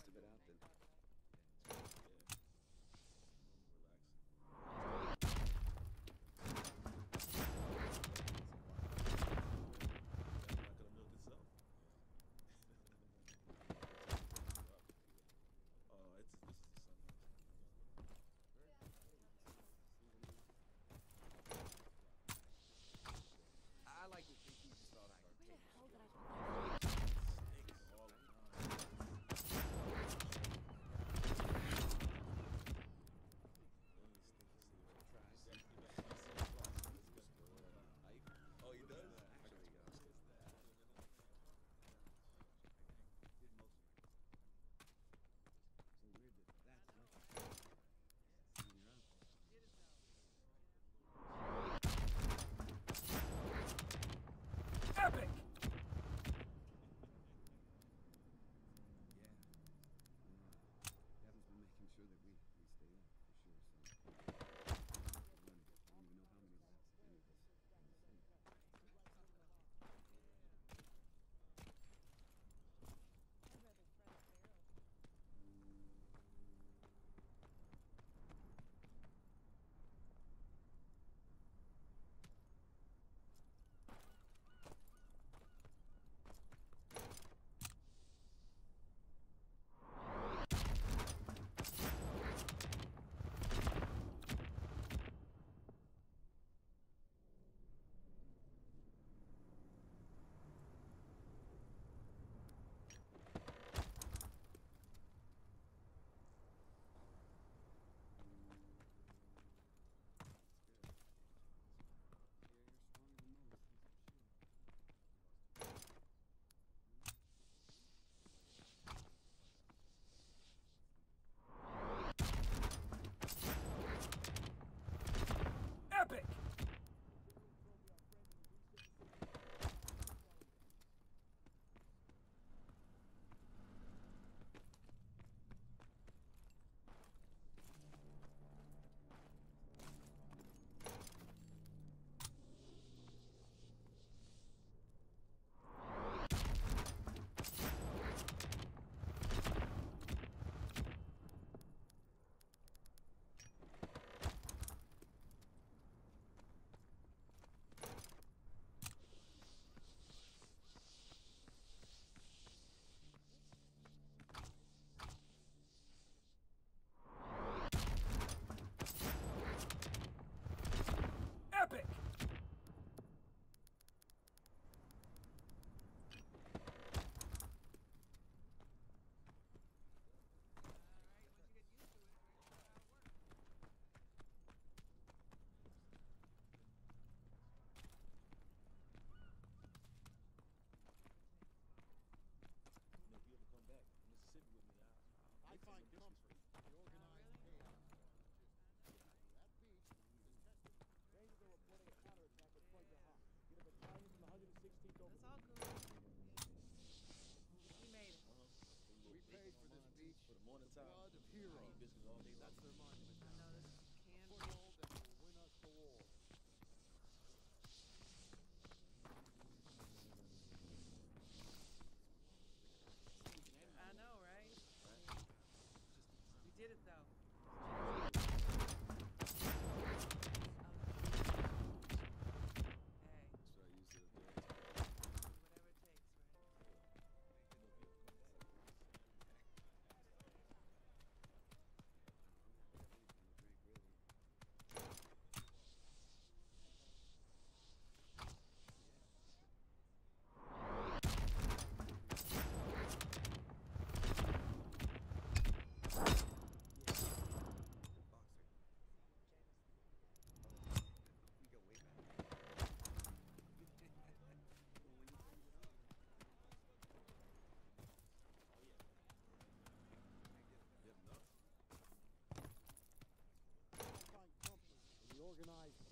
rest of it out then.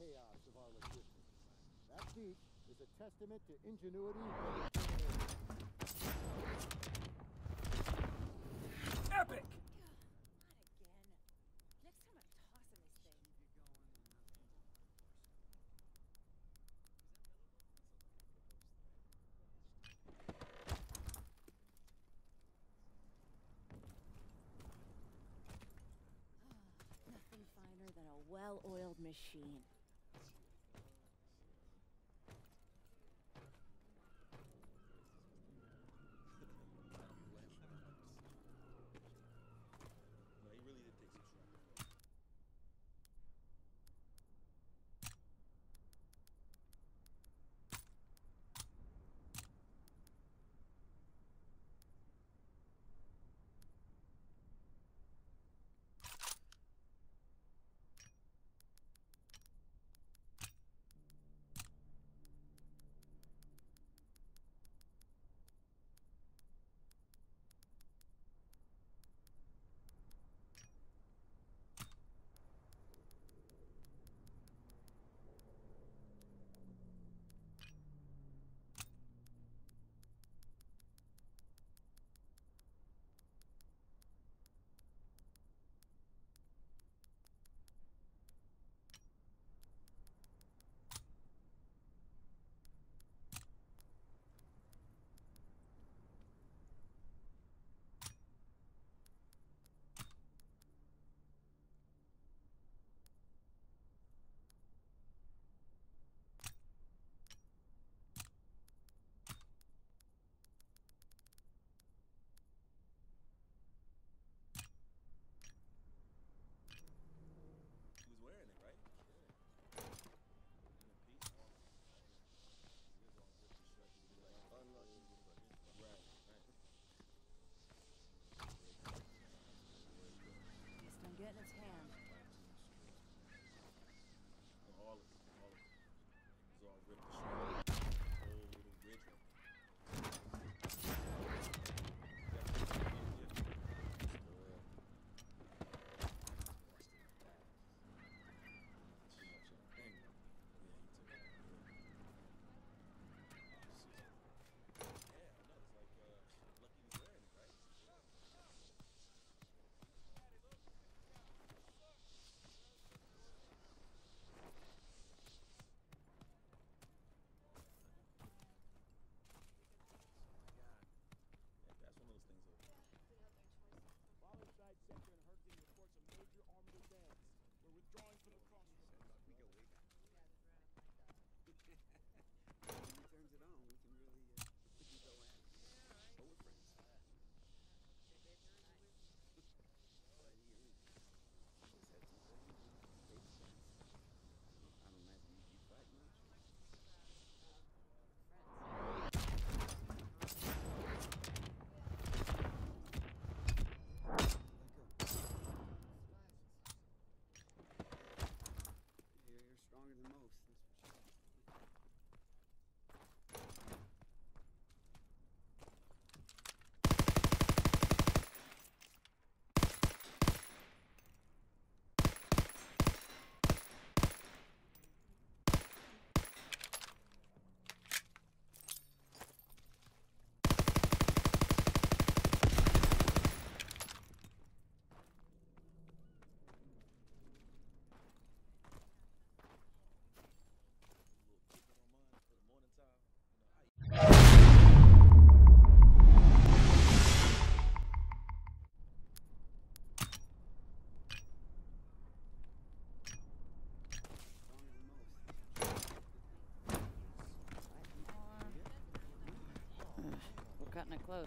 chaos of our logistics. That beach is a testament to ingenuity Epic! than a well-oiled machine.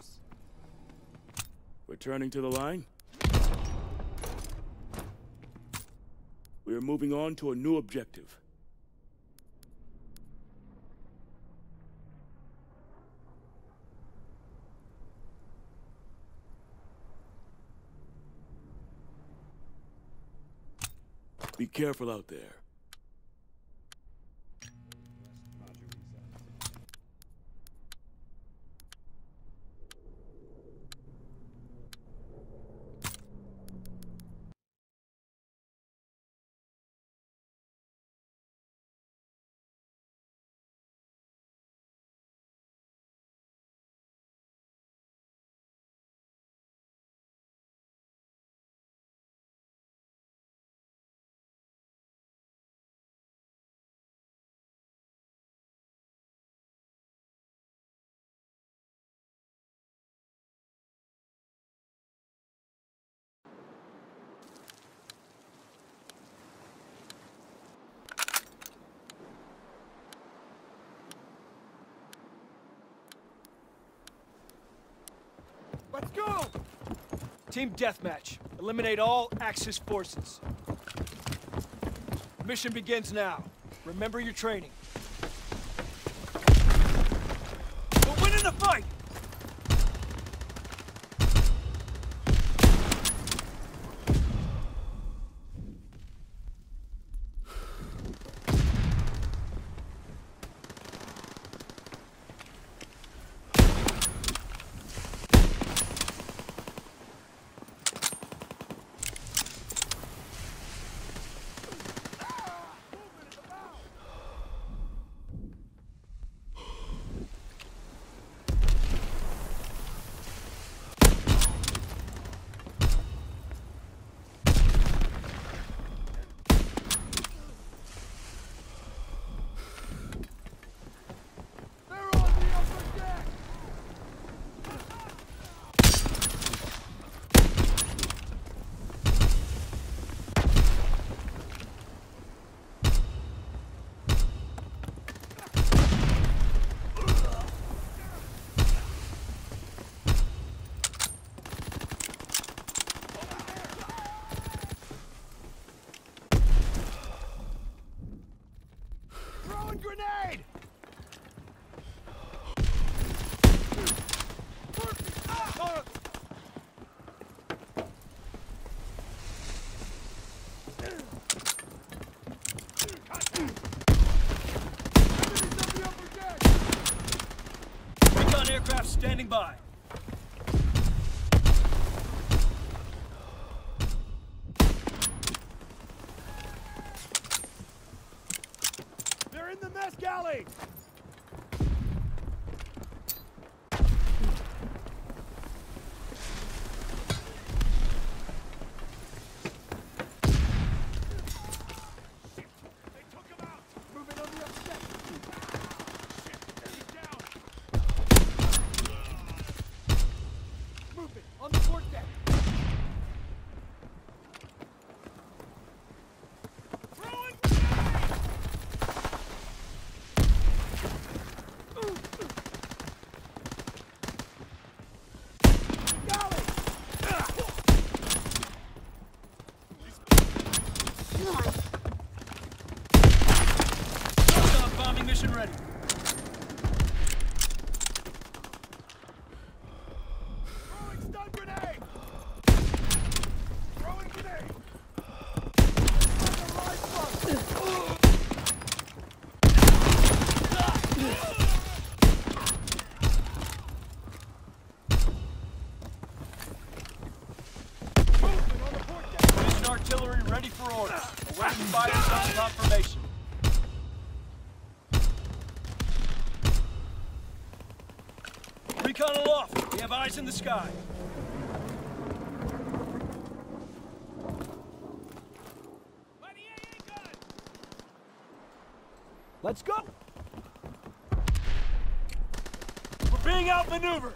us. Returning to the line? We are moving on to a new objective. Be careful out there. Go! Team deathmatch. Eliminate all Axis forces. Mission begins now. Remember your training. We're winning the fight! They're on the upper deck! Throwing grenade! Recon aircraft standing by. Mission ready. Throwing stun grenade! Throwing grenade! On the right on the port deck! Mission artillery ready for orders. Awaiting fire zone confirmation. Recon aloft. We have eyes in the sky. Let's go! We're being outmaneuvered!